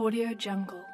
Audio Jungle.